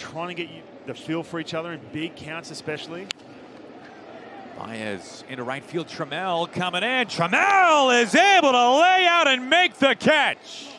trying to get you the feel for each other in big counts, especially. Baez into right field. Trammell coming in. Trammell is able to lay out and make the catch.